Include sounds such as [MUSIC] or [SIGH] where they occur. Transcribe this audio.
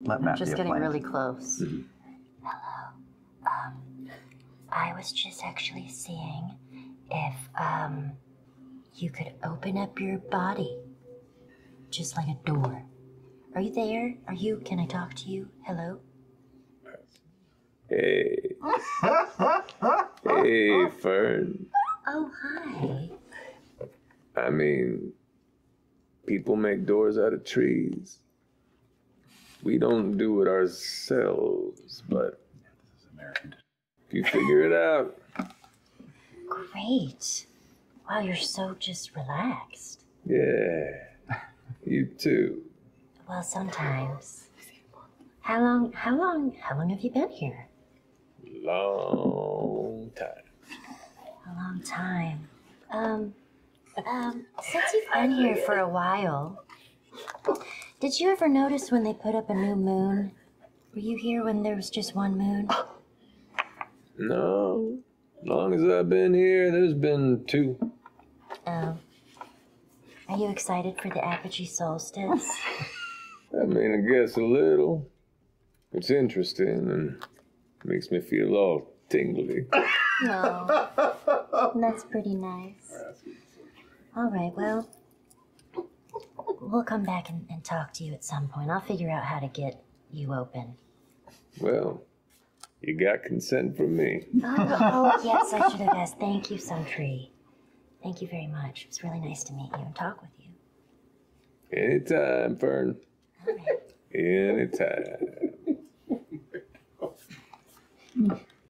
Let I'm Matt just getting flame. really close. Hello. Um, I was just actually seeing if um you could open up your body. Just like a door. Are you there? Are you can I talk to you? Hello? Hey. [LAUGHS] hey, Fearne. Oh hi. I mean, people make doors out of trees. We don't do it ourselves, but you figure it out, Great. Wow, you're so just relaxed. yeah, you too. Well, sometimes. How long how long how long have you been here? Long time. A long time. Um, um, since you've been here for a while, did you ever notice when they put up a new moon? Were you here when there was just one moon? No, as long as I've been here, there's been two. Oh. Are you excited for the apogee solstice? [LAUGHS] I mean, I guess a little. It's interesting and makes me feel all tingly. [LAUGHS] No. That's pretty nice. All right, well, we'll come back and, and talk to you at some point. I'll figure out how to get you open. Well, you got consent from me. Oh, oh yes, I should have asked. Thank you, Suntree. Thank you very much. It was really nice to meet you and talk with you. Anytime, Fearne. Anytime.